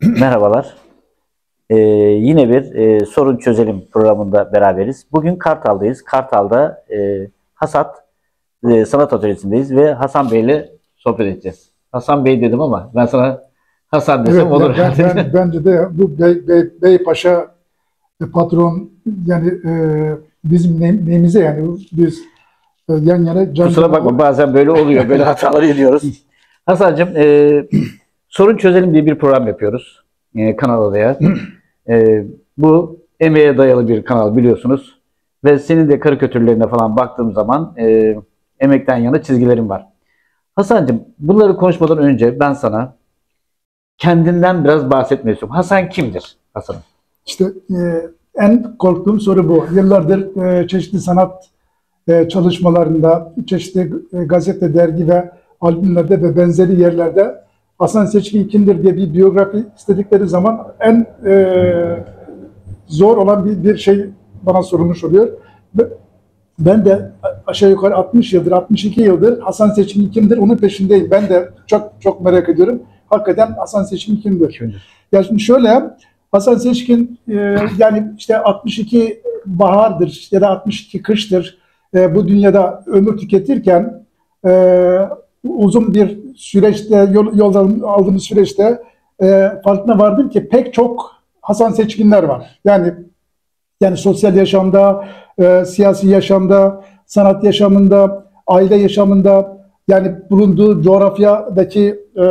Merhabalar. Ee, yine bir e, sorun çözelim programında beraberiz. Bugün Kartal'dayız. Kartal'da e, Hasat e, Sanat Atölyesi'ndeyiz ve Hasan Bey ile sohbet edeceğiz. Hasan Bey dedim ama ben sana Hasan desem Evet, olur. ben, ben, bence de bu Bey, Bey, Beypaşa e, patron yani e, bizim ne- neyimize yani biz yan yana can Kusura bakma bazen böyle oluyor. Böyle hatalar ediyoruz. Hasan'cığım e, sorun çözelim diye bir program yapıyoruz. E, Kanal Oda'ya. E, bu emeğe dayalı bir kanal biliyorsunuz. Ve senin de karikatürlerine falan baktığım zaman e, emekten yana çizgilerin var. Hasan'cığım bunları konuşmadan önce ben sana kendinden biraz bahsetmeyi istiyorum. Hasan kimdir? Hasan. İşte e, en korktuğum soru bu. Yıllardır e, çeşitli sanat e, çalışmalarında, çeşitli e, gazete, dergi ve albümlerde ve benzeri yerlerde Hasan Seçkin kimdir diye bir biyografi istedikleri zaman en e, zor olan bir, bir şey bana sorulmuş oluyor. Ben de aşağı yukarı 60 yıldır, 62 yıldır Hasan Seçkin kimdir onun peşindeyim. Ben de çok çok merak ediyorum. Hakikaten Hasan Seçkin kimdir? Kimdir? Ya şimdi şöyle, Hasan Seçkin e, yani işte 62 bahardır ya da 62 kıştır e, bu dünyada ömür tüketirken e, uzun bir süreçte, yol, yoldan aldığımız süreçte e, farkına vardım ki pek çok Hasan Seçkinler var. Yani yani sosyal yaşamda, e, siyasi yaşamda, sanat yaşamında, aile yaşamında yani bulunduğu coğrafyadaki e,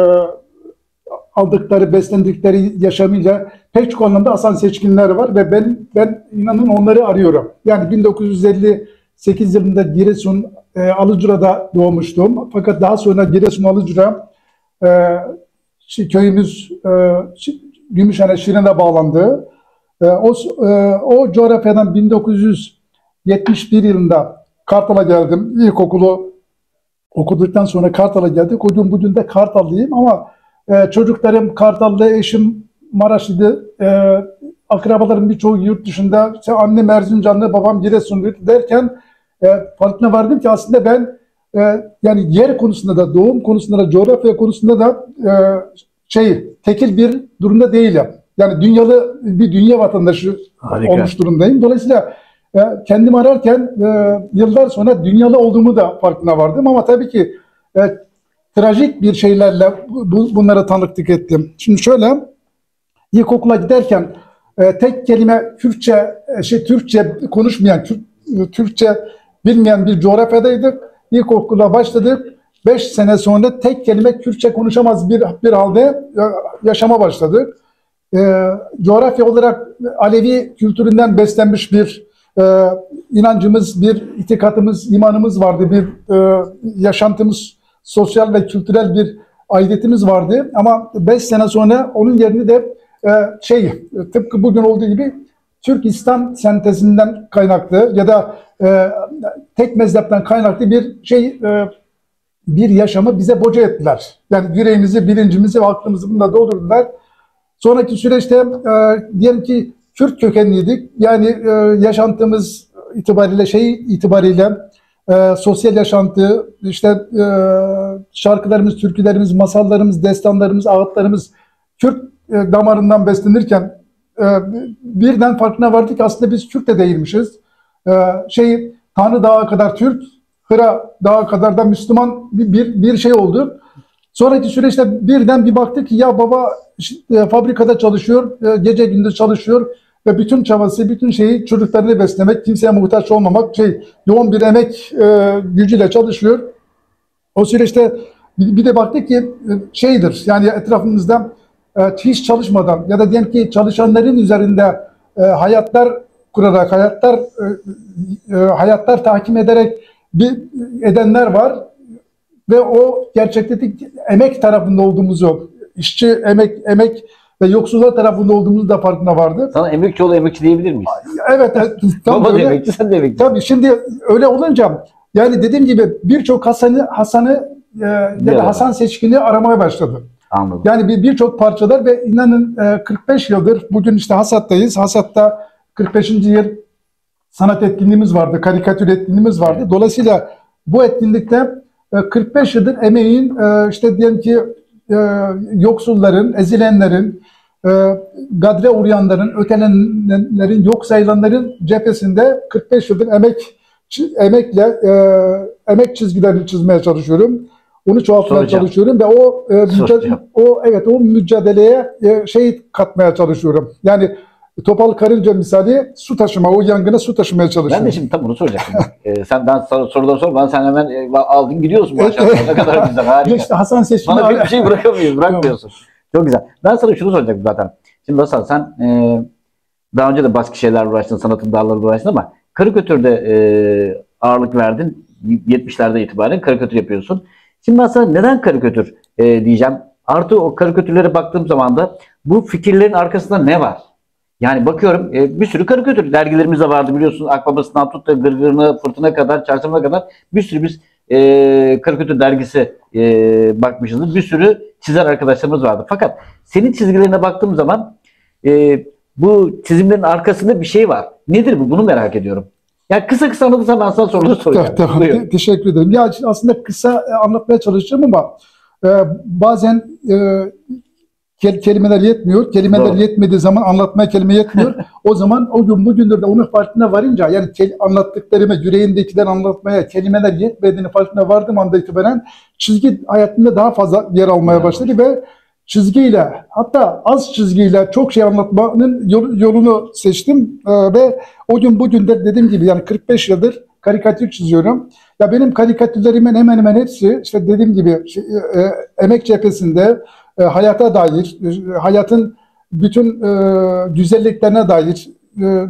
aldıkları, beslendikleri yaşamıyla pek çok anlamda Hasan Seçkinler var ve ben ben inanın onları arıyorum. Yani 1958 yılında Giresun e, Alıcura'da doğmuştum. Fakat daha sonra Giresun Alıcura e, köyümüz e, Gümüşhane Şirin'e bağlandı. E, o, e, o coğrafyadan 1971 yılında Kartal'a geldim. İlkokulu okuduktan sonra Kartal'a geldik. O gün bugün de Kartallıyım ama e, çocuklarım Kartallı, eşim Maraşlı'dı. E, akrabalarım birçoğu yurt dışında. İşte annem Erzincanlı, babam Giresunlu derken e, farkına vardım ki aslında ben e, yani yer konusunda da, doğum konusunda da, coğrafya konusunda da e, şey tekil bir durumda değilim. Yani dünyalı bir dünya vatandaşı Harika. olmuş durumdayım. Dolayısıyla e, kendimi ararken e, yıllar sonra dünyalı olduğumu da farkına vardım ama tabii ki e, trajik bir şeylerle bu, bunlara tanıklık ettim. Şimdi şöyle ilkokula giderken e, tek kelime Kürtçe e, şey Türkçe konuşmayan e, Türkçe bilmeyen bir coğrafyadaydık. İlkokula başladık. Beş sene sonra tek kelime Kürtçe konuşamaz bir bir halde e, yaşama başladık. E, coğrafya olarak Alevi kültüründen beslenmiş bir e, inancımız, bir itikatımız, imanımız vardı, bir e, yaşantımız, sosyal ve kültürel bir aidiyetimiz vardı. Ama 5 sene sonra onun yerini de e, şey, tıpkı bugün olduğu gibi Türk İslam sentezinden kaynaklı ya da e, tek mezhepten kaynaklı bir şey e, bir yaşamı bize boca ettiler. Yani yüreğimizi, bilincimizi ve aklımızı bununla doldurdular. Sonraki süreçte e, diyelim ki Kürt kökenliydik. Yani e, yaşantımız itibariyle şey itibariyle e, sosyal yaşantı, işte e, şarkılarımız, türkülerimiz, masallarımız, destanlarımız, ağıtlarımız Kürt e, damarından beslenirken e, birden farkına vardık aslında biz Kürt de değilmişiz. E, şey Tanrı Dağı kadar Türk, Hıra Dağı kadar da Müslüman bir, bir, bir şey oldu. Sonraki süreçte birden bir baktık ki ya baba işte, fabrikada çalışıyor, e, gece gündüz çalışıyor ve bütün çabası, bütün şeyi çocuklarını beslemek, kimseye muhtaç olmamak, şey yoğun bir emek e, gücüyle çalışıyor. O süreçte bir, bir de baktık ki e, şeydir yani etrafımızda e, hiç çalışmadan ya da diyelim ki çalışanların üzerinde e, hayatlar kurarak, hayatlar e, e, hayatlar tahkim ederek bir edenler var ve o gerçekte emek tarafında olduğumuzu, işçi emek emek ve yoksullar tarafında olduğumuzu da farkına vardı. Sana emekçi emekçi diyebilir miyiz? Evet, evet, tam Baba da emekçi, sen de emekçi. Tabii şimdi öyle olunca yani dediğim gibi birçok Hasan'ı Hasan'ı e, ya Evet. da Hasan seçkini aramaya başladım. Anladım. Yani bir birçok parçalar ve inanın e, 45 yıldır bugün işte Hasat'tayız. Hasat'ta 45. yıl sanat etkinliğimiz vardı, karikatür etkinliğimiz vardı. Dolayısıyla bu etkinlikte e, 45 yıldır emeğin e, işte diyelim ki e, yoksulların, ezilenlerin, e, gadre uğrayanların, ötelenenlerin, yok sayılanların cephesinde 45 yıldır emek emekle e, emek çizgilerini çizmeye çalışıyorum. Onu çoğaltmaya Soracağım. çalışıyorum ve o e, müca- Soracağım. o evet o mücadeleye e, şey katmaya çalışıyorum. Yani topal karınca misali su taşıma, o yangına su taşımaya çalışıyorum. Ben de şimdi tam bunu soracaktım. Ee, sen ben sana sorudan sor, bana sen hemen e, aldın gidiyorsun bu evet. Ne kadar güzel, harika. işte Hasan seçimi Bana bir şey bırakamıyorsun, bırakmıyorsun. Çok güzel. Ben sana şunu soracaktım zaten. Şimdi Hasan sen e, daha önce de başka şeyler uğraştın, sanatın dallarıyla uğraştın ama karikatürde e, ağırlık verdin. 70'lerde itibaren karikatür yapıyorsun. Şimdi ben sana neden karikatür e, diyeceğim. Artı o karikatürlere baktığım zaman da bu fikirlerin arkasında ne var? Yani bakıyorum e, bir sürü karikatür dergilerimiz de vardı biliyorsun. Akbabasından tut da gırgırına, fırtına kadar, çarşamba kadar bir sürü biz e, karikatür dergisi e, bakmışızdır. Bir sürü çizer arkadaşlarımız vardı. Fakat senin çizgilerine baktığım zaman e, bu çizimlerin arkasında bir şey var. Nedir bu? Bunu merak ediyorum. Ya kısa kısa anlatırsan ben sana soruları soracağım. Tamam, tamam. Te- teşekkür ederim. Ya aslında kısa e, anlatmaya çalışacağım ama e, bazen e, kel- kelimeler yetmiyor. Kelimeler Doğru. yetmediği zaman anlatmaya kelime yetmiyor. o zaman o gün bugündür de onun farkına varınca yani kel- anlattıklarımı yüreğimdekiler anlatmaya kelimeler yetmediğini farkına vardığım anda itibaren çizgi hayatımda daha fazla yer almaya başladı ve çizgiyle hatta az çizgiyle çok şey anlatmanın yol- yolunu seçtim Ee, ve o gün bugün de dediğim gibi yani 45 yıldır karikatür çiziyorum. Ya benim karikatürlerimin hemen hemen hepsi işte dediğim gibi şey, e, e, emek cephesinde e, hayata dair, hayatın bütün güzelliklerine dair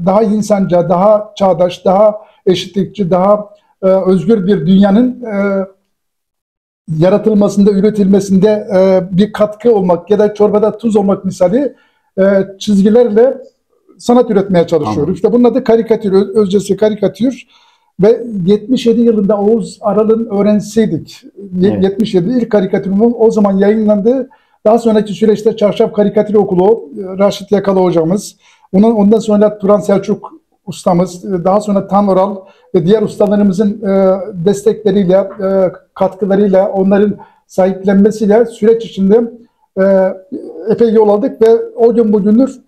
daha insanca, daha çağdaş, daha eşitlikçi, daha özgür bir dünyanın yaratılmasında, üretilmesinde e, bir katkı olmak ya da çorbada tuz olmak misali e, çizgilerle sanat üretmeye çalışıyoruz. Anladım. İşte bunun adı karikatür, öz- özcesi karikatür ve 77 yılında Oğuz Aral'ın öğrencisiydik. Evet. 77 ilk karikatürüm o- zaman yayınlandı. Daha sonraki süreçte Çarşaf Karikatür Okulu, Raşit Yakalı hocamız, onun, ondan sonra Turan Selçuk ustamız, daha sonra Tan Oral ve diğer ustalarımızın e, destekleriyle, e, katkılarıyla, onların sahiplenmesiyle süreç içinde e, epey yol aldık ve o gün bugündür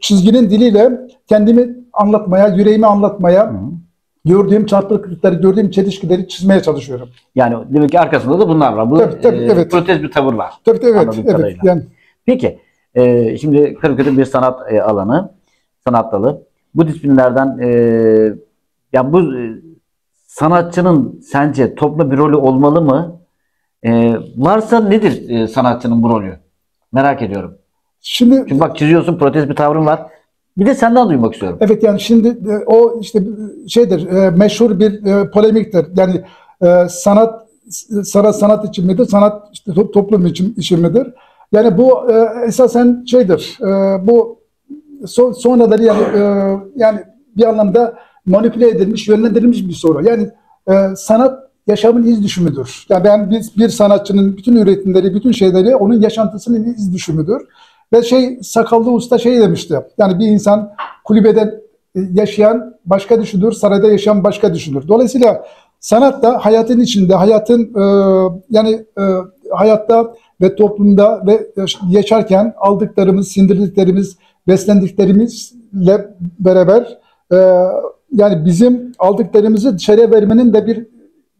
çizginin diliyle kendimi anlatmaya, yüreğimi anlatmaya, Hı. gördüğüm çarpıklıkları, gördüğüm çelişkileri çizmeye çalışıyorum. Yani demek ki arkasında da bunlar var. Bu Tabii, tabii, e, evet. protez bir tavır var. Tabii tabii, evet, evet. kadarıyla. Yani Peki, e, şimdi karikatür bir sanat e, alanı, sanat dalı. Bu disiplinlerden e, ya bu e, sanatçının sence toplu bir rolü olmalı mı? E, varsa nedir e, sanatçının bu rolü? Merak ediyorum. şimdi Çünkü bak çiziyorsun, protez bir tavrın var. Bir de senden duymak istiyorum. Evet yani şimdi e, o işte şeydir e, meşhur bir polemiktir. Yani sanat sanat sanat için midir? Sanat işte to- toplum için, için midir? Yani bu esasen şeydir. bu so, sonraları yani e, yani bir anlamda manipüle edilmiş, yönlendirilmiş bir soru. Yani e, sanat yaşamın iz düşümüdür. Yani ben biz bir sanatçının bütün üretimleri, bütün şeyleri onun yaşantısının iz düşümüdür. Ve şey sakallı usta şey demişti. Yani bir insan kulübede e, yaşayan başka düşünür, sarayda yaşayan başka düşünür. Dolayısıyla sanat da hayatın içinde, hayatın e, yani e, hayatta ve toplumda ve yaş- yaşarken aldıklarımız, sindirdiklerimiz, beslendiklerimizle beraber e, yani bizim aldıklarımızı dışarıya vermenin de bir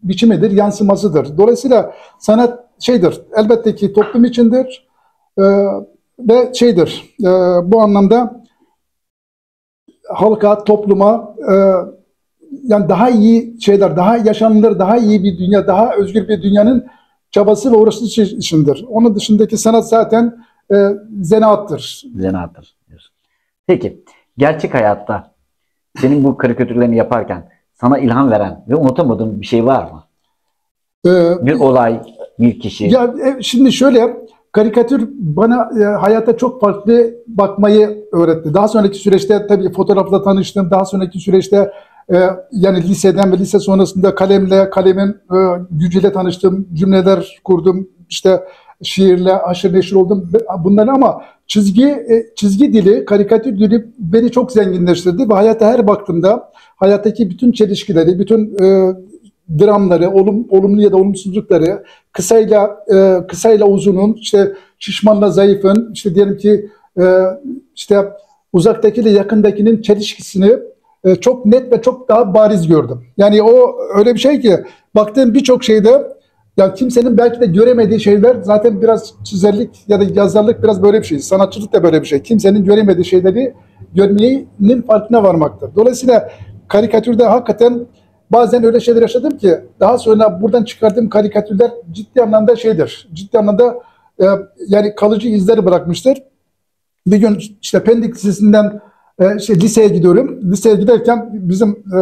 biçimidir, yansımasıdır. Dolayısıyla sanat şeydir, elbette ki toplum içindir e, ve şeydir, e, bu anlamda halka, topluma e, yani daha iyi şeyler, daha yaşanılır, daha iyi bir dünya, daha özgür bir dünyanın çabası ve uğraşısı içindir. Onun dışındaki sanat zaten e. Zanaattır diyorsun. Peki, gerçek hayatta senin bu karikatürlerini yaparken sana ilham veren ve unutamadığın bir şey var mı? E, Bir olay, bir kişi. Ya e, şimdi şöyle karikatür bana e, hayata çok farklı bakmayı öğretti. Daha sonraki süreçte tabii fotoğrafla tanıştım. Daha sonraki süreçte e, yani liseden ve lise sonrasında kalemle, kalemin e, gücüyle tanıştım. Cümleler kurdum. İşte şiirle aşırı neşir oldum. Bunları ama çizgi e, çizgi dili, karikatür dili beni çok zenginleştirdi ve hayata her baktığımda hayattaki bütün çelişkileri, bütün e, dramları, olum, olumlu ya da olumsuzlukları, kısayla e, kısayla uzunun, işte şişmanla zayıfın, işte diyelim ki e, işte uzaktakiyle yakındakinin çelişkisini e, çok net ve çok daha bariz gördüm. Yani o öyle bir şey ki baktığım birçok şeyde ya kimsenin belki de göremediği şeyler zaten biraz çizerlik ya da yazarlık biraz böyle bir şey. Sanatçılık da böyle bir şey. Kimsenin göremediği şeyleri görmenin farkına varmaktır. Dolayısıyla karikatürde hakikaten bazen öyle şeyler yaşadım ki daha sonra buradan çıkardığım karikatürler ciddi anlamda şeydir. Ciddi anlamda e, yani kalıcı izleri bırakmıştır. Bir gün işte Pendik Lisesi'nden e, işte liseye gidiyorum. Liseye giderken bizim e,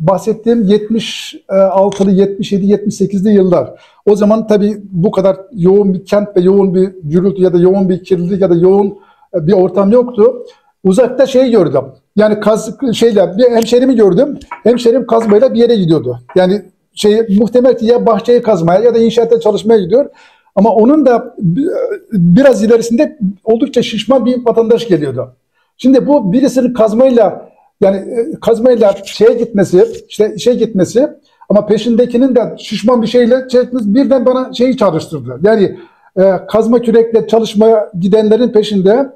bahsettiğim 76'lı, 77, 78'li yıllar. O zaman tabii bu kadar yoğun bir kent ve yoğun bir gürültü ya da yoğun bir kirlilik ya da yoğun e, bir ortam yoktu. Uzakta şey gördüm. Yani kaz şeyle bir hemşerimi gördüm. Hemşerim kazmayla bir yere gidiyordu. Yani şey muhtemel ki ya bahçeyi kazmaya ya da inşaatta çalışmaya gidiyor. Ama onun da bi- biraz ilerisinde oldukça şişman bir vatandaş geliyordu. Şimdi bu birisinin kazmayla yani e, kazmayla şeye gitmesi, işte işe gitmesi ama peşindekinin de şişman bir şeyle çekmesi birden bana şeyi çağrıştırdı. Yani e, kazma kürekle çalışmaya gidenlerin peşinde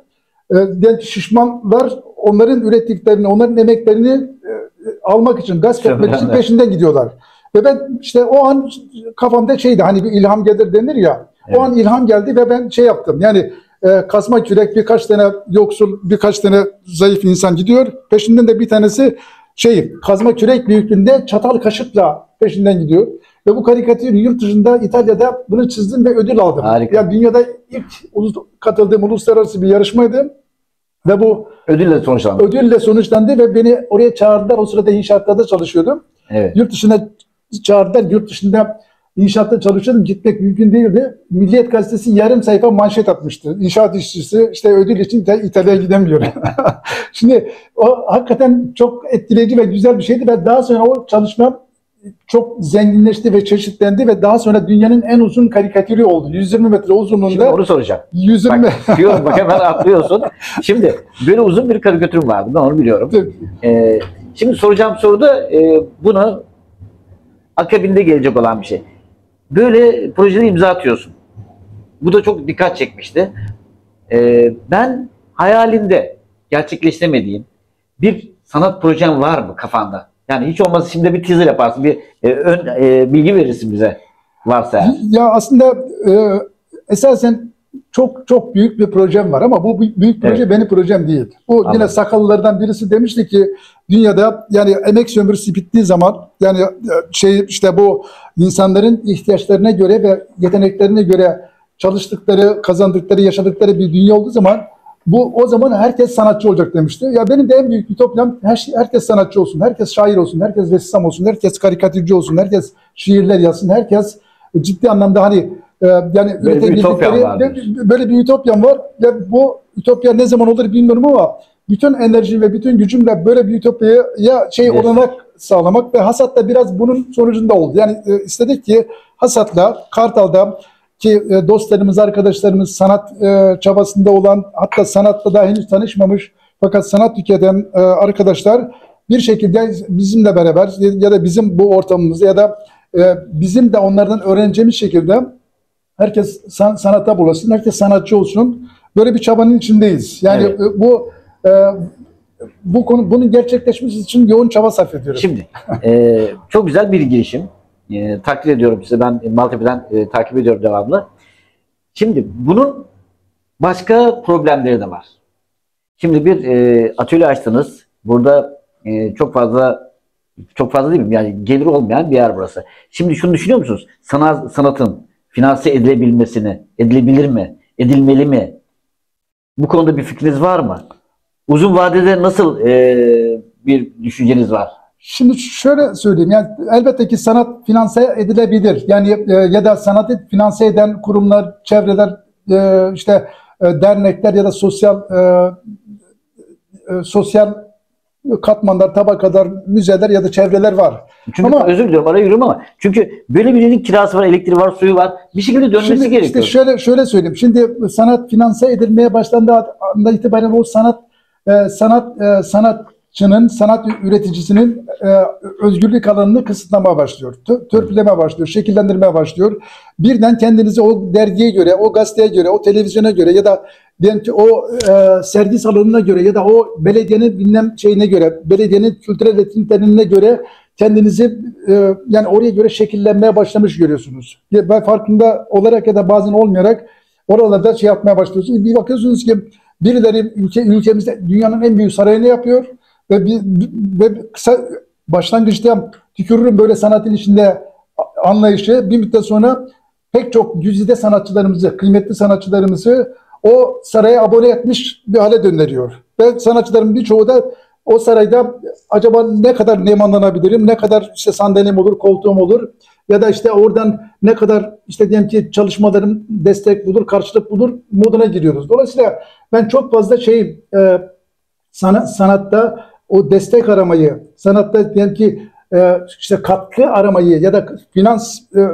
e, şişmanlar onların ürettiklerini, onların emeklerini e, almak için, gasp etmek için peşinden gidiyorlar. Ve ben işte o an kafamda şeydi hani bir ilham gelir denir ya. Evet. O an ilham geldi ve ben şey yaptım. Yani e, kazma kürek birkaç tane yoksul, birkaç tane zayıf insan gidiyor. Peşinden de bir tanesi şey kazma kürek büyüklüğünde çatal kaşıkla peşinden gidiyor. Ve bu karikatür yurt dışında İtalya'da bunu çizdim ve ödül aldım. Harika. Ya dünyada ilk katıldığım uluslararası bir yarışmaydı. Ve bu Ödülle sonuçlandı. ödülle sonuçlandı ve beni oraya çağırdılar. O sırada inşaatlarda çalışıyordum. Evet. Yurt dışına çağırdılar. Yurt dışında inşaatta çalışıyordum. Gitmek mümkün değildi. Milliyet gazetesi yarım sayfa manşet atmıştı. İnşaat işçisi işte ödül için İta- İtalya'ya gidemiyor. Şimdi o hakikaten çok etkileyici ve güzel bir şeydi ve daha sonra o çalışma çok zenginleşti ve çeşitlendi ve daha sonra dünyanın en uzun karikatürü oldu. 120 metre Şimdi uzunluğunda onu soracağım. 120 Bak, diyorum, bak hemen atlıyorsun. Şimdi böyle uzun bir karikatürüm vardı. Ben onu biliyorum. Ee, şimdi soracağım soruda e, bunu akabinde gelecek olan bir şey. Böyle projede imza atıyorsun. Bu da çok dikkat çekmişti. Ee, ben hayalinde gerçekleştiremediğin bir sanat projen var mı kafanda? Yani hiç olmazsa şimdi bir teaser yaparsın, bir e, ön e, bilgi verirsin bize varsa. Ya aslında e, esasen çok çok büyük bir projem var ama bu büyük proje Evet. benim projem değil. Bu yine Anladım. sakallılardan birisi demişti ki dünyada yani emek sömürüsü bittiği zaman yani e, şey işte bu insanların ihtiyaçlarına göre ve yeteneklerine göre çalıştıkları, kazandıkları, yaşadıkları bir dünya olduğu zaman bu o zaman herkes sanatçı olacak demişti. Ya benim de en büyük ütopyam her şey, herkes sanatçı olsun, herkes şair olsun, herkes ressam olsun, herkes karikatürcü olsun, herkes şiirler yazsın, herkes ciddi anlamda hani e, yani Böyle bir üretebildikleri- var böyle bir ütopyam var ve bu ütopya ne zaman olur bilmiyorum ama bütün enerji ve bütün gücümle böyle bir ütopyaya ya şey Evet. olanak sağlamak ve hasat da biraz bunun sonucunda oldu. Yani e, istedik ki hasatla Kartal'da ki e, dostlarımız, arkadaşlarımız sanat e, çabasında olan hatta sanatla daha henüz tanışmamış fakat sanat tüketen e, arkadaşlar bir şekilde bizimle beraber ya da bizim bu ortamımızda ya da e, bizim de onlardan öğreneceğimiz şekilde herkes san- sanata bulasın, herkes sanatçı olsun. Böyle bir çabanın içindeyiz. Yani Evet. e, bu e, bu konu bunun gerçekleşmesi için yoğun çaba sarf ediyoruz. Şimdi e, çok güzel bir girişim. E, takdir ediyorum size. Ben Maltepe'den e, takip ediyorum devamlı. Şimdi bunun başka problemleri de var. Şimdi bir e, atölye açtınız. Burada e, çok fazla çok fazla değil mi? Yani gelir olmayan bir yer burası. Şimdi şunu düşünüyor musunuz? Sanat, sanatın finanse edilebilmesini, edilebilir mi? Edilmeli mi? Bu konuda bir fikriniz var mı? Uzun vadede nasıl e, bir düşünceniz var? Şimdi şöyle söyleyeyim yani elbette ki sanat finanse edilebilir. Yani e, ya da sanatı finanse eden kurumlar, çevreler, e, işte e, dernekler ya da sosyal e, e, sosyal katmanlar, tabakalar, müzeler ya da çevreler var. Çünkü Ama- özür diliyorum araya yürüyorum ama çünkü böyle bir yerin kirası var, elektriği var, suyu var. Bir şekilde dönmesi Şimdi gerekiyor. işte şöyle şöyle söyleyeyim. Şimdi sanat finanse edilmeye başlandığı anda itibaren o sanat e, sanat e, sanat sanatçının, sanat üreticisinin e, özgürlük alanını kısıtlamaya başlıyor. Tö- Törpüleme başlıyor, şekillendirmeye başlıyor. Birden kendinizi o dergiye göre, o gazeteye göre, o televizyona göre ya da o e, sergi salonuna göre ya da o belediyenin bilmem şeyine göre, belediyenin kültürel etkinliklerine göre kendinizi e, yani oraya göre şekillenmeye başlamış görüyorsunuz. Ben farkında olarak ya da bazen olmayarak oralarda şey yapmaya başlıyorsunuz. Bir bakıyorsunuz ki birileri ülke ülkemizde dünyanın en büyük sarayını yapıyor ve bir, ve kısa başlangıçta tükürürüm böyle sanatın içinde anlayışı bir müddet sonra pek çok güzide sanatçılarımızı, kıymetli sanatçılarımızı o saraya abone etmiş bir hale döndürüyor. Ve sanatçıların birçoğu da o sarayda acaba ne kadar nemalanabilirim, ne kadar işte sandalyem olur, koltuğum olur ya da işte oradan ne kadar işte diyelim ki çalışmalarım destek bulur, karşılık bulur moduna giriyoruz. Dolayısıyla ben çok fazla şey e, sanat, sanatta o destek aramayı, sanatta diyelim ki e, işte katkı aramayı ya da finans e,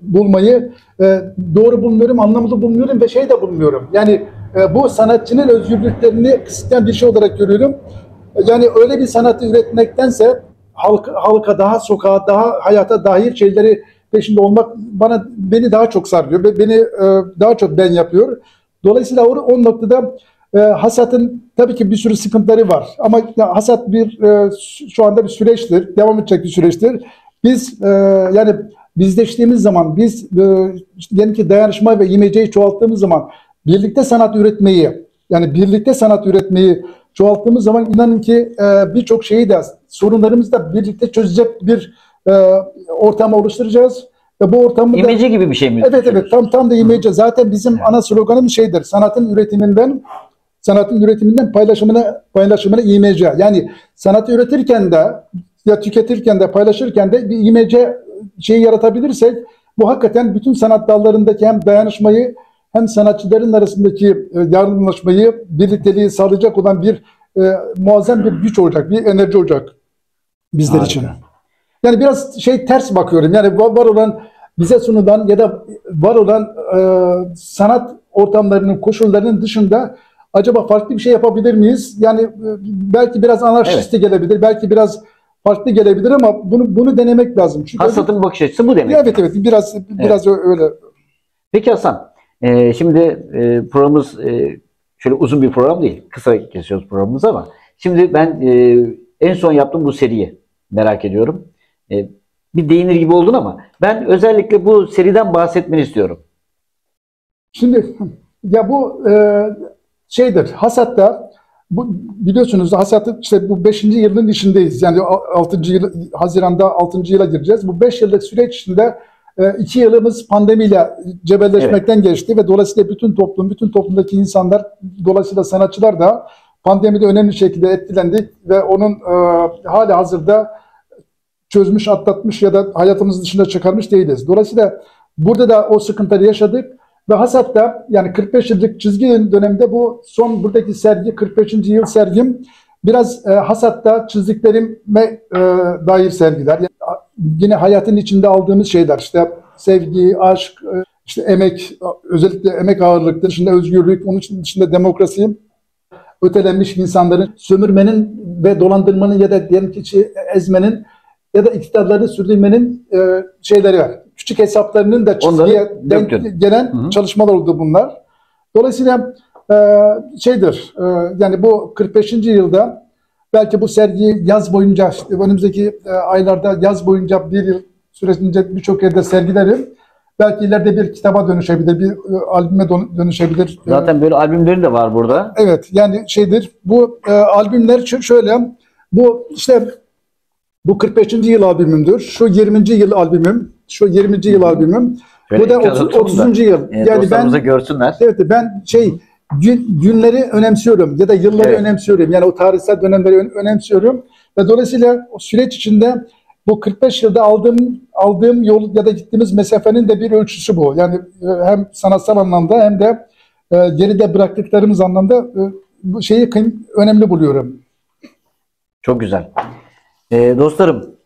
bulmayı e, doğru bulmuyorum, anlamlı bulmuyorum ve şey de bulmuyorum. Yani e, bu sanatçının özgürlüklerini kısıtlayan bir şey olarak görüyorum. Yani öyle bir sanatı üretmektense halka, halka daha sokağa, daha hayata dair şeyleri peşinde olmak bana beni daha çok sarıyor beni e, daha çok ben yapıyor. Dolayısıyla o, o noktada e, hasatın tabii ki bir sürü sıkıntıları var. Ama hasat bir e, şu anda bir süreçtir, devam edecek bir süreçtir. Biz e, yani bizleştiğimiz zaman, biz e, diyelim ki dayanışma ve imeceyi çoğalttığımız zaman birlikte sanat üretmeyi, yani birlikte sanat üretmeyi çoğalttığımız zaman inanın ki e, birçok şeyi de sorunlarımızı da birlikte çözecek bir e, ortam oluşturacağız. Ve bu ortamı da İmece gibi bir şey mi? Evet evet tam tam da imece. Zaten bizim ana sloganımız şeydir. Sanatın üretiminden sanatın üretiminden paylaşımına paylaşımına imece. Yani sanatı üretirken de ya tüketirken de paylaşırken de bir imece şeyi yaratabilirsek bu hakikaten bütün sanat dallarındaki hem dayanışmayı hem sanatçıların arasındaki e, yardımlaşmayı, birlikteliği sağlayacak olan bir e, muazzam bir güç olacak, bir enerji olacak bizler Harika. için. Yani biraz şey ters bakıyorum. Yani var var olan bize sunulan ya da var olan e, sanat ortamlarının koşullarının dışında acaba farklı bir şey yapabilir miyiz? Yani e, belki biraz anarşist de gelebilir, belki biraz farklı gelebilir ama bunu bunu denemek lazım. Çünkü Hasat'ın bakış açısı bu demek. evet evet biraz biraz öyle. Peki Hasan, e, şimdi e, programımız e, şöyle uzun bir program değil. Kısa kesiyoruz programımızı ama şimdi ben e, en son yaptığım bu seriyi merak ediyorum. E, bir değinir gibi oldun ama ben özellikle bu seriden bahsetmeni istiyorum. Şimdi ya bu e, şeydir hasatta bu biliyorsunuz hasatı işte bu 5. yılın içindeyiz. Yani 6. yıl Haziran'da 6. yıla gireceğiz. Bu 5 yıllık süreç içinde 2 yılımız pandemiyle cebelleşmekten geçti ve dolayısıyla bütün toplum, bütün toplumdaki insanlar, dolayısıyla sanatçılar da pandemide önemli şekilde etkilendik ve onun e, hali hazırda çözmüş, atlatmış ya da hayatımız dışında çıkarmış değiliz. Dolayısıyla burada da o sıkıntıları yaşadık ve hasatta yani 45 yıllık çizgi dönemde bu son buradaki sergi 45. yıl sergim biraz e, hasatta çizdiklerime e, dair sergiler. Yani, yine hayatın içinde aldığımız şeyler işte sevgi, aşk, e, işte emek, özellikle emek ağırlıklı, dışında özgürlük, onun dışında demokrasi, ötelenmiş insanların sömürmenin ve dolandırmanın ya da diyelim ki ezmenin ya da iktidarları sürdürmenin e, şeyleri var. Küçük hesaplarının da çizgiye denk gelen Hı hı. çalışmalar oldu bunlar. Dolayısıyla e, şeydir e, yani bu 45. yılda belki bu sergiyi yaz boyunca önümüzdeki e, aylarda yaz boyunca bir yıl süresince birçok yerde sergilerim. Belki ileride bir kitaba dönüşebilir, bir e, albüme dön- dönüşebilir. E, Zaten böyle albümleri de var burada. Evet yani şeydir bu e, albümler şöyle bu işte bu 45. yıl albümümdür. Şu 20. yıl albümüm. Şu 20. yıl albümüm. Şöyle bu da ekran 30, tutalım da, 30. yıl. e, yani ben görsünler. evet ben şey gün, günleri önemsiyorum ya da yılları Evet. önemsiyorum. Yani o tarihsel dönemleri ön- önemsiyorum ve dolayısıyla o süreç içinde bu 45 yılda aldığım aldığım yol ya da gittiğimiz mesafenin de bir ölçüsü bu. Yani e, hem sanatsal anlamda hem de e, geride bıraktıklarımız anlamda e, bu şeyi önemli buluyorum. Çok güzel. Ee, dostlarım,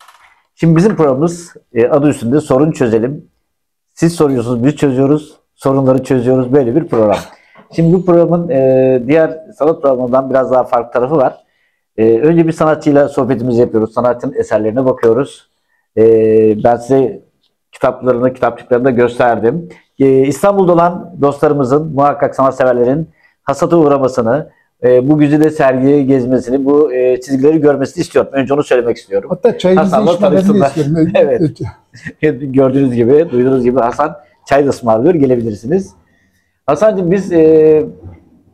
şimdi bizim programımız e, adı üstünde sorun çözelim. Siz soruyorsunuz, biz çözüyoruz. Sorunları çözüyoruz. Böyle bir program. Şimdi bu programın e, diğer sanat programından biraz daha farklı tarafı var. Ee, önce bir sanatçıyla sohbetimizi yapıyoruz. Sanatçının eserlerine bakıyoruz. Ee, ben size kitaplarını, kitapçıklarını da gösterdim. Ee, İstanbul'da olan dostlarımızın, muhakkak sanatseverlerin hasata uğramasını, e, bu güzide sergiyi gezmesini, bu e, çizgileri görmesini istiyorum. Önce onu söylemek istiyorum. Hatta çayınızı içmelerini istiyorum. Evet. Gördüğünüz gibi, duyduğunuz gibi Hasan çay da ısmarlıyor. Gelebilirsiniz. Hasan'cığım biz e,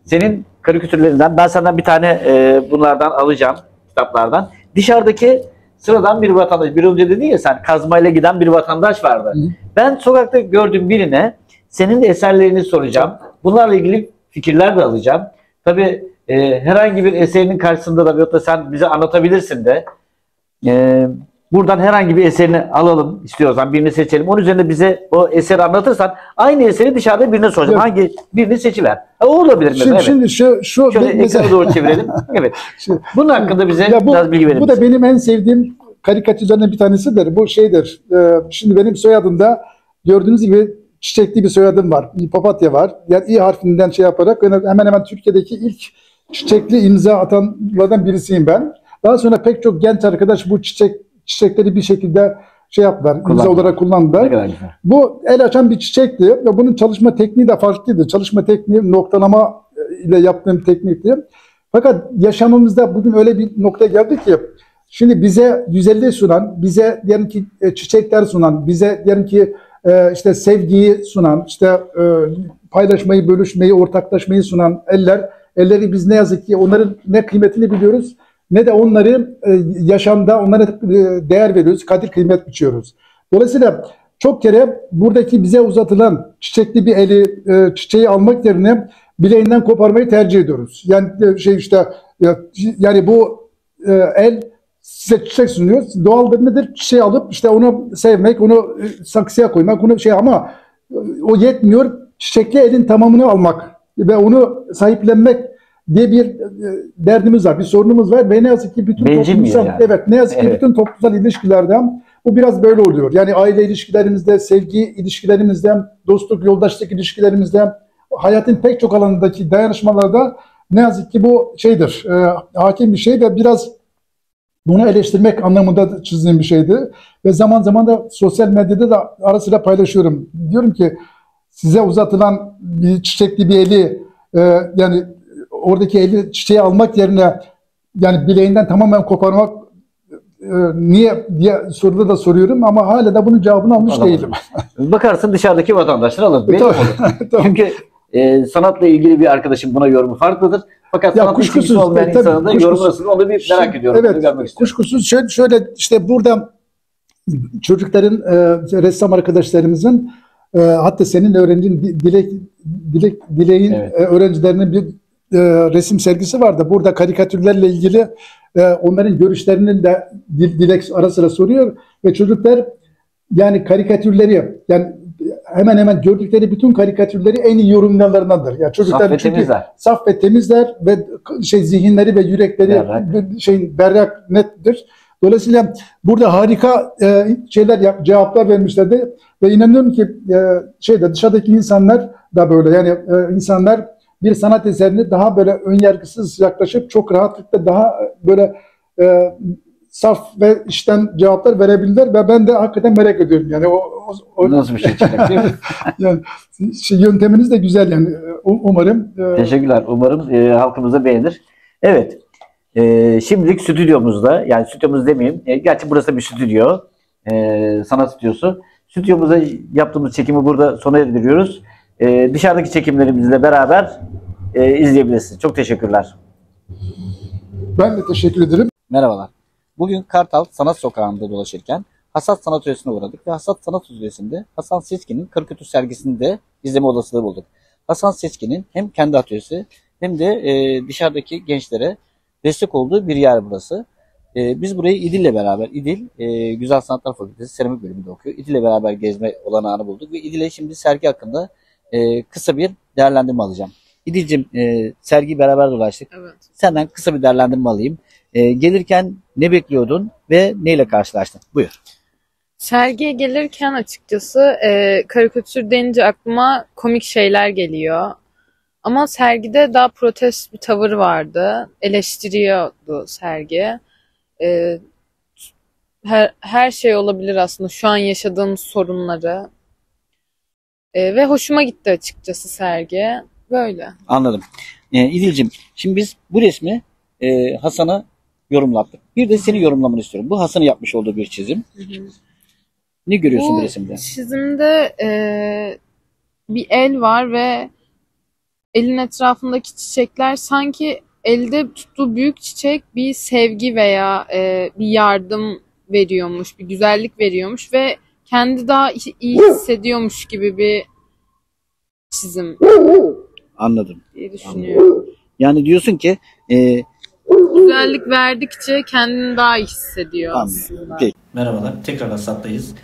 senin karikatürlerinden, ben senden bir tane e, bunlardan alacağım, kitaplardan. Dışarıdaki sıradan bir vatandaş, bir önce dedin ya sen kazmayla giden bir vatandaş vardı. Hı. Ben sokakta gördüğüm birine senin de eserlerini soracağım. Bunlarla ilgili fikirler de alacağım. Tabii e, herhangi bir eserinin karşısında da veyahut da sen bize anlatabilirsin de. E, buradan herhangi bir eserini alalım istiyorsan birini seçelim. Onun üzerine bize o eseri anlatırsan aynı eseri dışarıda birine soracağım. Evet. Hangi birini seçiver. Ha, o olabilir mesela. Şimdi, evet. şimdi şu, şu Şöyle mesela- ekrana doğru çevirelim. Evet. Şimdi- Bunun hakkında bize Ya bu, biraz bilgi verir bu da benim en sevdiğim karikatürlerden bir tanesidir. Bu şeydir. e, şimdi benim soyadımda gördüğünüz gibi çiçekli bir soyadım var. Papatya var. Yani İ harfinden şey yaparak hemen hemen Türkiye'deki ilk çiçekli imza atanlardan birisiyim ben. Daha sonra pek çok genç arkadaş bu çiçek çiçekleri bir şekilde şey yaptılar. imza olarak kullandılar. Bu el açan bir çiçekti ve bunun çalışma tekniği de farklıydı. Çalışma tekniği noktalama e, ile yaptığım teknikti. Fakat yaşamımızda bugün öyle bir nokta geldi ki şimdi bize 150 sunan, bize diyelim ki e, çiçekler sunan, bize diyelim ki e, işte sevgiyi sunan, işte paylaşmayı, bölüşmeyi, ortaklaşmayı sunan eller, elleri biz ne yazık ki onların ne kıymetini biliyoruz ne de onları e, yaşamda onlara e, değer veriyoruz, kadir kıymet biçiyoruz. Dolayısıyla çok kere buradaki bize uzatılan çiçekli bir eli, e, çiçeği almak yerine bileğinden koparmayı tercih ediyoruz. Yani şey işte ya- yani bu el size çiçek sunuyor. Doğal nedir? Çiçeği alıp işte onu sevmek, onu saksıya koymak, onu şey ama o yetmiyor. Çiçekli elin tamamını almak ve onu sahiplenmek diye bir e, derdimiz var, bir sorunumuz var ve ne yazık ki bütün Bencil toplumsal, yani? evet ne yazık ki Evet. bütün toplumsal ilişkilerde bu biraz böyle oluyor. Yani aile ilişkilerimizde, sevgi ilişkilerimizde, dostluk, yoldaşlık ilişkilerimizde, hayatın pek çok alanındaki dayanışmalarda ne yazık ki bu şeydir, e, hakim bir şey ve biraz bunu eleştirmek anlamında da çizdiğim bir şeydi. Ve zaman zaman da sosyal medyada da ara sıra paylaşıyorum. Diyorum ki size uzatılan bir çiçekli bir eli e, yani oradaki eli çiçeği almak yerine yani bileğinden tamamen koparmak e, niye diye soruda da soruyorum ama hala da bunun cevabını almış Alamadım. değilim. Bakarsın dışarıdaki vatandaşlar alır. Tabii. olur. Çünkü e, sanatla ilgili bir arkadaşım buna yorumu farklıdır. Fakat Ya sanatla kuşkusuz, olmayan tabii, insanın da yorumu nasıl onu bir merak Şimdi, ediyorum. evet. Kuşkusuz şöyle, şöyle işte burada çocukların e, ressam arkadaşlarımızın e, hatta senin öğrencin Di- Dilek Dilek Dilek'in Evet. e, öğrencilerinin bir e, resim sergisi vardı. Burada karikatürlerle ilgili e, onların görüşlerinin de Dil- Dilek ara sıra soruyor ve çocuklar yani karikatürleri yani hemen hemen gördükleri bütün karikatürleri en iyi yorumlayanlarındandır. Yani çocuklar Saf ve çünkü temizler. saf ve temizler ve şey zihinleri ve yürekleri Berrak. şey berrak nettir. Dolayısıyla burada harika e, şeyler cevaplar vermişlerdi ve inanıyorum ki e, şeyde dışarıdaki insanlar da böyle yani e, insanlar bir sanat eserini daha böyle önyargısız yaklaşıp çok rahatlıkla daha böyle e, saf ve işten cevaplar verebilirler ve ben de hakikaten merak ediyorum yani o, o, o Nasıl bir şey çıkacak yani şey, yönteminiz de güzel yani U- umarım e, Teşekkürler. Umarım e, halkımız da beğenir. Evet. E, şimdilik stüdyomuzda, yani stüdyomuz demeyeyim. E, gerçi burası bir stüdyo. E, sanat stüdyosu. Stüdyomuzda yaptığımız çekimi burada sona erdiriyoruz. E, dışarıdaki çekimlerimizle beraber e, izleyebilirsiniz. Çok teşekkürler. ben de teşekkür ederim. Merhabalar. Bugün Kartal Sanat Sokağı'nda dolaşırken Hasat Sanat Öğresi'ne uğradık ve Hasat Sanat Öğresi'nde Hasan Seçkin'in karikatür sergisini de izleme olasılığı bulduk. Hasan Seçkin'in hem kendi atölyesi hem de e, dışarıdaki gençlere destek olduğu bir yer burası. E, biz burayı İdil'le beraber, İdil e, Güzel Sanatlar Fakültesi Seramik bölümünde okuyor. İdil'le beraber gezme olanağını bulduk ve İdil'e şimdi sergi hakkında e, kısa bir değerlendirme alacağım. İdil'cim e, sergiyi beraber dolaştık. Evet. Senden kısa bir değerlendirme alayım. E, gelirken ne bekliyordun ve neyle karşılaştın? Buyur. Sergiye gelirken açıkçası e, karikatür denince aklıma komik şeyler geliyor. Ama sergide daha protest bir tavır vardı. Eleştiriyordu sergi. Ee, her, her şey olabilir aslında şu an yaşadığımız sorunları. Ee, ve hoşuma gitti açıkçası sergi. Böyle. Anladım. Ee, İdil'cim şimdi biz bu resmi e, Hasan'a yorumlattık. Bir de seni yorumlamanı istiyorum. Bu Hasan'ın yapmış olduğu bir çizim. Ne görüyorsun bu, Bu resimde? çizimde e, bir el var ve elin etrafındaki çiçekler sanki elde tuttuğu büyük çiçek bir sevgi veya e, bir yardım veriyormuş, bir güzellik veriyormuş ve kendi daha iyi- hissediyormuş gibi bir çizim Anladım. diye düşünüyorum. Yani diyorsun ki e, Güzellik verdikçe kendini daha iyi hissediyor Anlıyorum. aslında. Peki. Merhabalar, tekrar Hasat'tayız.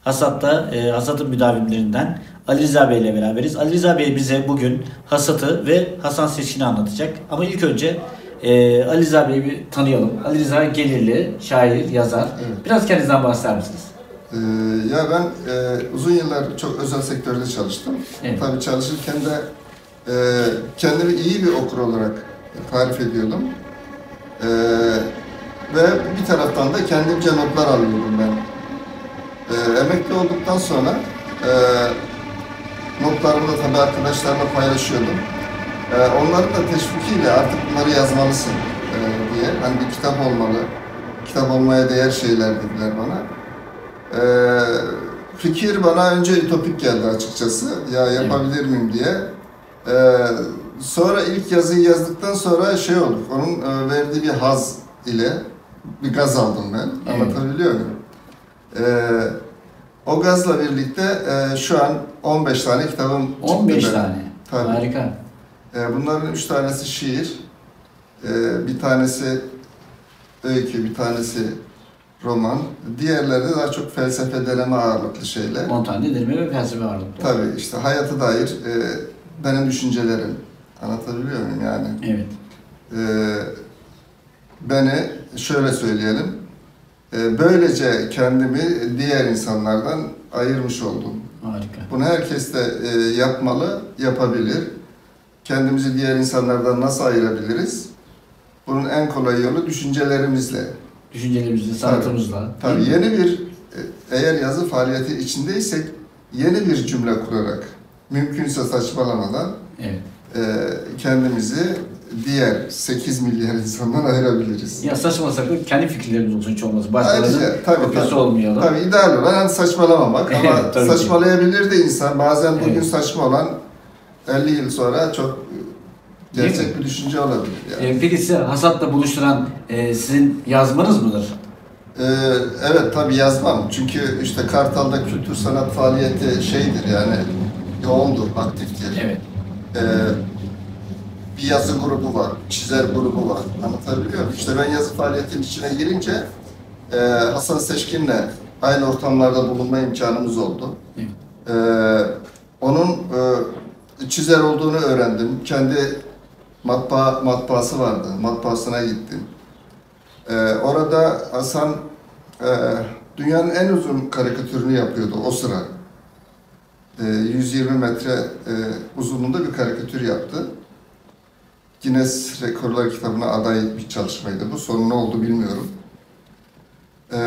Hasat'ta e, Hasat'ın müdavimlerinden Ali Rıza Bey ile beraberiz. Ali Rıza Bey bize bugün Hasat'ı ve Hasan Seçkin'i anlatacak. Ama ilk önce e, Ali Rıza Bey'i bir tanıyalım. Ali Rıza Gelirli, şair, yazar. Biraz kendinizden bahseder misiniz? Ee, ya ben e, uzun yıllar çok özel sektörde çalıştım. Evet. Tabii çalışırken de e, kendimi iyi bir okur olarak tarif ediyordum. E, ve bir taraftan da kendimce notlar alıyordum ben. E, emekli olduktan sonra e, notlarımı da tabii arkadaşlarla paylaşıyordum. E, onların da teşvikiyle artık bunları yazmalısın e, diye. Hani bir kitap olmalı, kitap olmaya değer şeyler dediler bana. Ee, fikir bana önce ütopik geldi açıkçası. Ya yapabilir miyim diye. Ee, sonra ilk yazıyı yazdıktan sonra şey oldu. Onun e, verdiği bir haz ile bir gaz aldım ben. Anlatabiliyor muyum? Ee, o gazla birlikte e, şu an 15 tane kitabım çıktı 15 benim. tane. Tabii. Harika. Ee, bunların üç tanesi şiir, ee, bir tanesi öykü, bir tanesi roman. Diğerleri de daha çok felsefe deneme ağırlıklı şeyler. 10 tane de deneme ve felsefe ağırlıklı. Tabii işte hayata dair e, benim düşüncelerim. Anlatabiliyor muyum yani? Evet. Ee, beni şöyle söyleyelim. E, böylece kendimi diğer insanlardan ayırmış oldum. Harika. Bunu herkes de e, yapmalı, yapabilir. Kendimizi diğer insanlardan nasıl ayırabiliriz? Bunun en kolay yolu düşüncelerimizle. Düşüncelerimizle, sanatımızla. Tabii yeni bir, e, eğer yazı faaliyeti içindeysek yeni bir cümle kurarak, mümkünse saçmalamadan Evet. e, kendimizi diğer 8 milyar insandan ayırabiliriz. Ya saçmalasak da kendi fikirlerimiz olsun hiç olmaz. Başkalarının tabii tabii. olmayalım. Tabii ideal olan hani saçmalamamak ama saçmalayabilir de insan. Bazen bugün Evet. saçma olan 50 yıl sonra çok gerçek bir düşünce olabilir. Yani. Ee, peki size Hasat'la buluşturan e, sizin yazmanız mıdır? Ee, evet tabii yazmam. Çünkü işte Kartal'da kültür sanat faaliyeti şeydir yani yoğundur, aktiftir. Evet. Ee, bir yazı grubu var, çizer grubu var. Anlatabiliyor muyum? İşte ben yazı faaliyetinin içine girince e, Hasan Seçkin'le aynı ortamlarda bulunma imkanımız oldu. Ee, onun e, çizer olduğunu öğrendim. Kendi matbaa, matbaası vardı. Matbaasına gittim. Ee, orada Hasan e, dünyanın en uzun karikatürünü yapıyordu o sıra. Ee, 120 metre e, uzunluğunda bir karikatür yaptı. Guinness Rekorlar kitabına aday bir çalışmaydı bu. Sonu ne oldu bilmiyorum. Ee,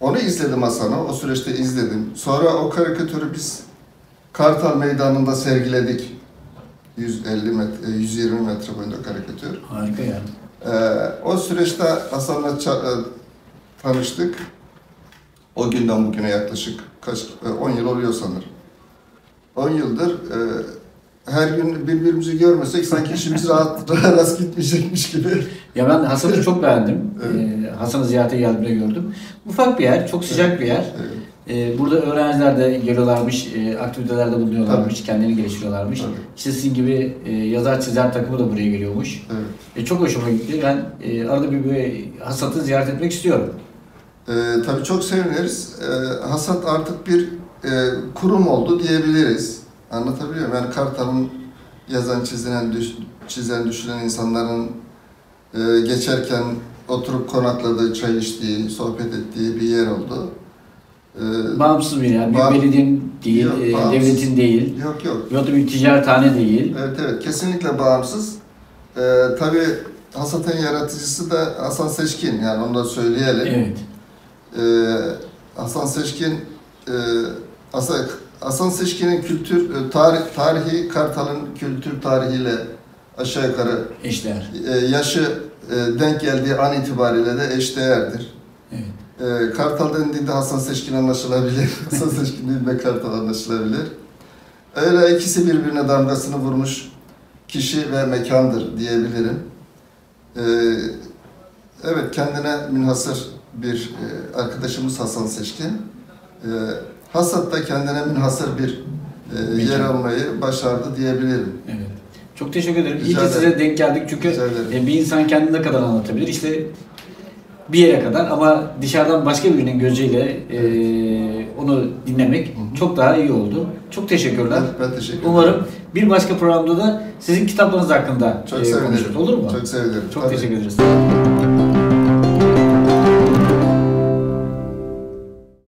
onu izledim Hasan'ı. O süreçte izledim. Sonra o karikatürü biz Kartal Meydanı'nda sergiledik. 150 metre, 120 metre boyunda karikatür. Harika ya. Ee, o süreçte Hasan'la e, tanıştık. O günden bugüne yaklaşık kaç e, 10 yıl oluyor sanırım. 10 yıldır e, her gün birbirimizi görmesek sanki işimiz rahat rast gitmeyecekmiş gibi. Ya ben Hasan'ı çok beğendim. Ee, Hasan'ı ziyarete geldiğimde gördüm. Ufak bir yer, çok sıcak bir yer. Evet. Ee, burada öğrenciler de geliyorlarmış, e, aktivitelerde bulunuyorlarmış, kendilerini geliştiriyorlarmış. Tabii. İşte sizin gibi e, yazar çizer takımı da buraya geliyormuş. Evet. E, çok hoşuma gitti. Ben e, arada bir böyle Hasat'ı ziyaret etmek istiyorum. Ee, tabii çok seviniriz. Ee, Hasat artık bir e, kurum oldu diyebiliriz. Anlatabiliyor muyum? Yani Kartal'ın yazan, çizen, düş, çizen, düşünen insanların e, geçerken oturup konakladığı, çay içtiği, sohbet ettiği bir yer oldu. Ee, Bağımsız bir yer. Bir Bağ- belediyenin değil, Yok, e, devletin değil. yok yok. Da bir ticarethane değil. Evet evet kesinlikle bağımsız. Ee, tabii Hasat'ın yaratıcısı da Hasan Seçkin yani onu da söyleyelim. Evet. Ee, Hasan Seçkin e, Hasan, Hasan Seçkin'in kültür e, tarih, tarihi Kartal'ın kültür tarihiyle aşağı yukarı Eşler. e, yaşı e, denk geldiği an itibariyle de eşdeğerdir. Evet. E, Kartal dendiğinde Hasan Seçkin anlaşılabilir. Hasan Seçkin dediğinde Kartal anlaşılabilir. Öyle ikisi birbirine damgasını vurmuş kişi ve mekandır diyebilirim. E, evet kendine münhasır bir e, arkadaşımız Hasan Seçkin. E, Hasat da kendine münhasır bir e, yer almayı başardı diyebilirim. Evet. Çok teşekkür ederim. İyi Rica ki ederim. size denk geldik çünkü e, bir insan kendine ne kadar anlatabilir. İşte bir yere kadar ama dışarıdan başka birinin gözüyle e, onu dinlemek çok daha iyi oldu. Çok teşekkürler. Ben, ben teşekkür ederim. Umarım bir başka programda da sizin kitaplarınız hakkında Çok e, konuşuruz. Olur mu? Çok sevinirim. Çok Tabii. teşekkür ederiz.